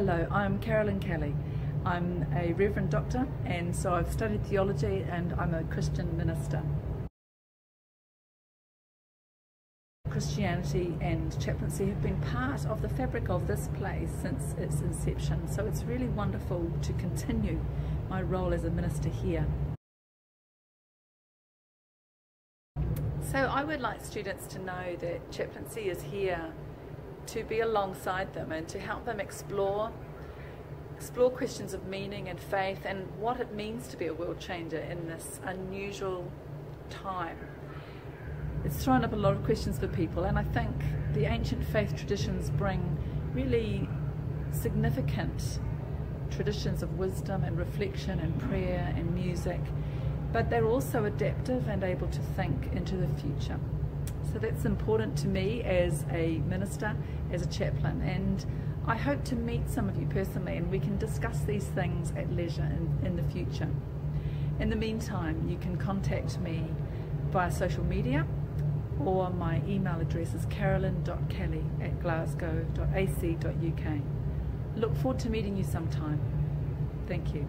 Hello, I'm Carolyn Kelly. I'm a Reverend Doctor and so I've studied theology and I'm a Christian minister. Christianity and chaplaincy have been part of the fabric of this place since its inception, so it's really wonderful to continue my role as a minister here. So I would like students to know that chaplaincy is here to be alongside them and to help them explore explore questions of meaning and faith and what it means to be a world changer in this unusual time. It's thrown up a lot of questions for people and I think the ancient faith traditions bring really significant traditions of wisdom and reflection and prayer and music but they're also adaptive and able to think into the future. So that's important to me as a minister, as a chaplain, and I hope to meet some of you personally and we can discuss these things at leisure in, in the future. In the meantime, you can contact me via social media or my email address is carolyn.kelly at glasgow.ac.uk. Look forward to meeting you sometime. Thank you.